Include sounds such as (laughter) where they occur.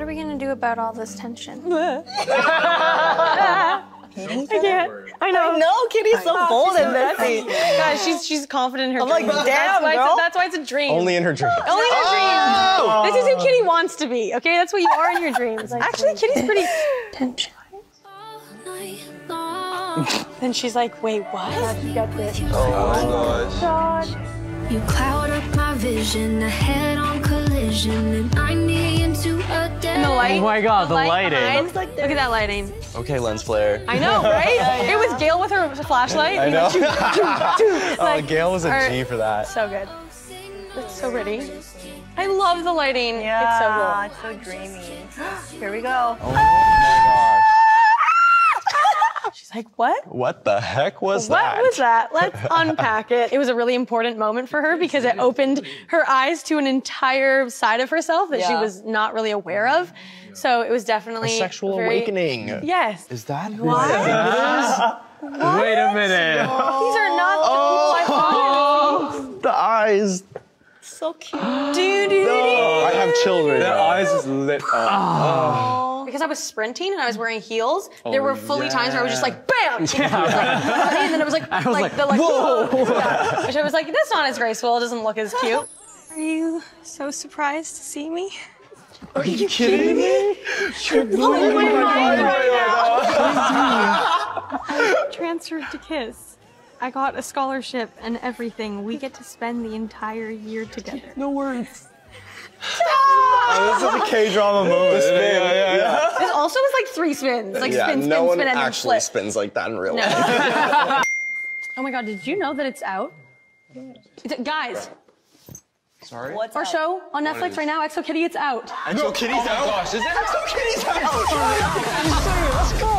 are we gonna do about all this tension? (laughs) I can't. I know. No, Kitty's so bold and messy. Guys, she's she's confident in her I'm like, damn, that's why girl. It's, that's why it's a dream. Only in her dreams. Only in her Oh! dreams. This is who Kitty wants to be. Okay, that's what you are in your dreams. Actually, Kitty's pretty. Tension. (laughs) Then she's like, wait, what? Get this. Oh my gosh. You cloud up my vision, a head-on light. Oh my God, the light lighting. Looks like Look at that lighting. Okay, lens flare. I know, right? (laughs) It was Gail with her flashlight. I know. (laughs) (laughs) oh, oh, Gail was a or- G for that. So good. It's so pretty. I love the lighting. Yeah, It's so it's so dreamy. (gasps) Here we go. Oh my gosh. cool. She's like, what? What the heck was What that? What was that? Let's (laughs) unpack it. It was a really important moment for her because it opened her eyes to an entire side of herself that she was not really aware of. So it was definitely A definitely sexual very- awakening. Yes. Is that who Why? Wait a minute. These are not Oh. the people I oh. thought. The eyes. So cute. (gasps) Do, do, do. I have children. Their eyes is lit up. Oh. Because I was sprinting and I was wearing heels, oh, there were fully times where I was just like, bam! and then it was like, (laughs) was like, like, the like, (laughs) Yeah. Which I was like, that's not as graceful. It doesn't look as cute. Are you so surprised to see me? Are you kidding me? You're blowing my mind right (laughs) Transferred to Kiss. I got a scholarship and everything. We get to spend the entire year together. No words. Oh, this is a K-drama moment. spin, yeah, yeah, yeah. This also was like three spins. Like yeah, spin, spin, no spin, one and one actually flip. spins like that in real no. life. (laughs) oh my god, did you know that it's out? Guys. Sorry? What's Our out? show on Netflix right now, XO Kitty, it's out. XO Kitty's oh out? gosh, is it? XO Kitty's (laughs) out! Let's go!